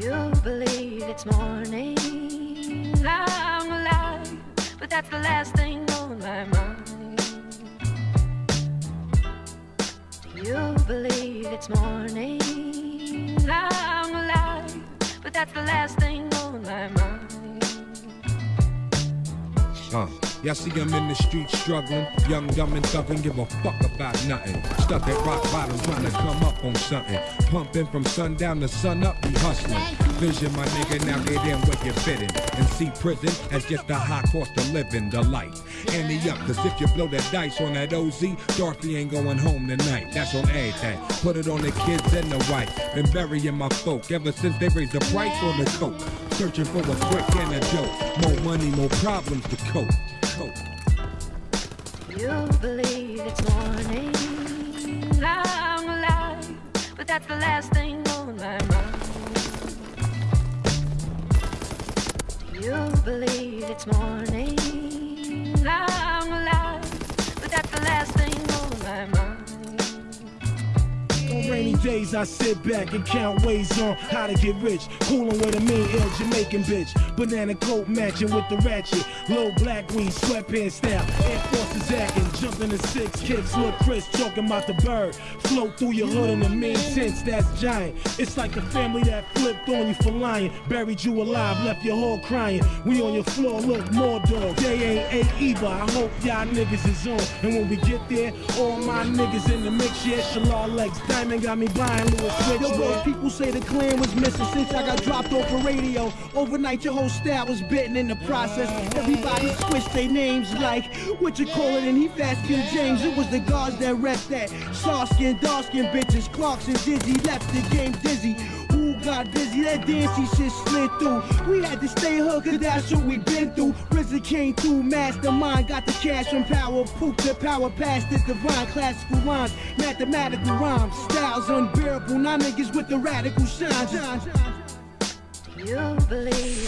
You believe it's morning. I'm alive, but that's the last thing on my mind. You believe it's morning. I'm alive, but that's the last thing on my mind. Uh. Y'all see him in the street struggling, young, dumb, and thuggin', give a fuck about nothing. Stuck at rock bottom, trying to come up on something. Pumping from sundown to sun up, be hustling. Vision, my nigga, now get in where you're fitting. And see prison as just a high cost of living, the life. Ante up, cause if you blow that dice on that OZ, Dorothy ain't going home tonight. That's on everything. Put it on the kids and the wife. Been burying my folk ever since they raised the price on the coke. Searching for a quick joke, More money, more problems to cope. You believe it's morning. I'm alive, but that's the last thing on my mind. You believe it's morning. On rainy days, I sit back and count ways on how to get rich. Coolin' with a mean, ill Jamaican bitch. Banana coat matching with the ratchet. Low black weed, sweatpants style. Air Forces jumping the six kicks. Look, Chris talking about the bird. Float through your hood in the mean sense, that's giant. It's like the family that flipped on you for lying. Buried you alive, left your whole crying. We on your floor, look, more dog. They ain't eight either. I hope y'all niggas is on. And when we get there, all my niggas in the mix, yeah, Shalal legs. Diamond got me buying Louis Switch. Yo, bro, people say the clan was missing since I got dropped off the radio. Overnight, your whole style was bitten in the process. Everybody switched their names like what you call it, and he fast James. It was the guards that rep that. Soft skin, dark skin bitches, Clarks and Dizzy left the game dizzy. Who got busy? That dancey shit slid through. We had to stay hood, cause that's what we been through. Prison came through, mastermind, got the cash from power, poop the power past the divine. Classical rhymes, mathematical rhymes, styles unbearable. Now niggas with the radical shine. You believe